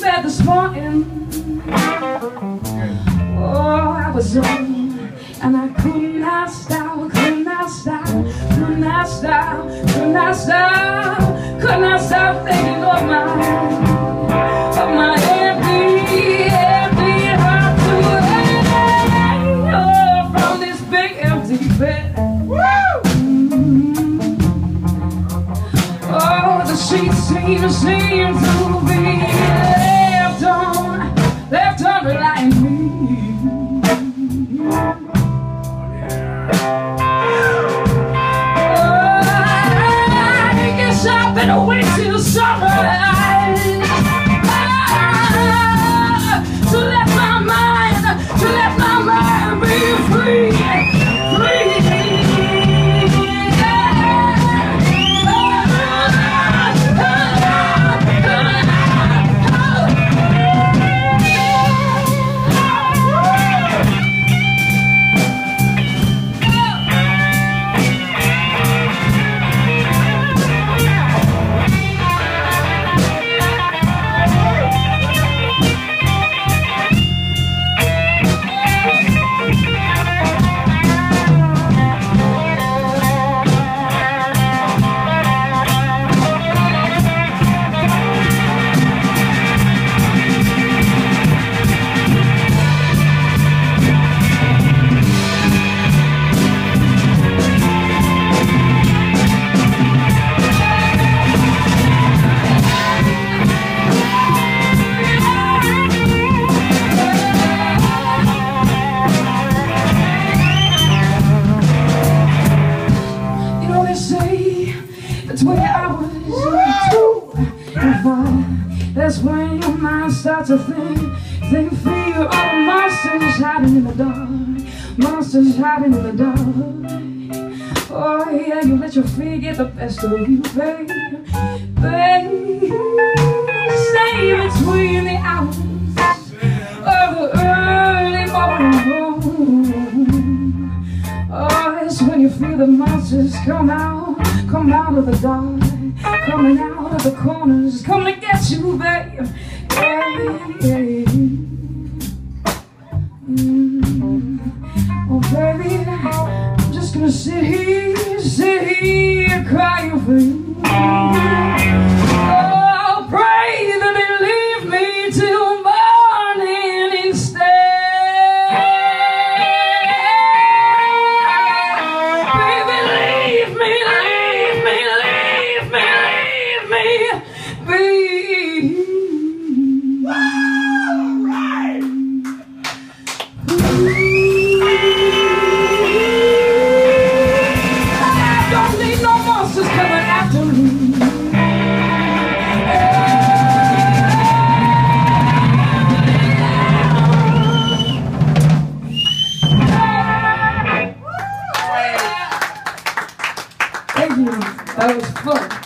bed this morning. Oh, I was young And I could not stop, could not stop Could not stop, could not stop Could not stop thinking of my They say between hours two and five That's when your mind starts to think Think feel all the monsters hiding in the dark. Monsters hiding in the dark. Oh yeah, you let your fear get the best of you, babe. Babe Stay between the monsters come out, come out of the dark, coming out of the corners, coming to get you, babe. Yeah. Mm. Oh, baby, I'm just gonna sit here, sit here, crying for you. Me, leave me be. I don't need no monsters coming after me. That was fun.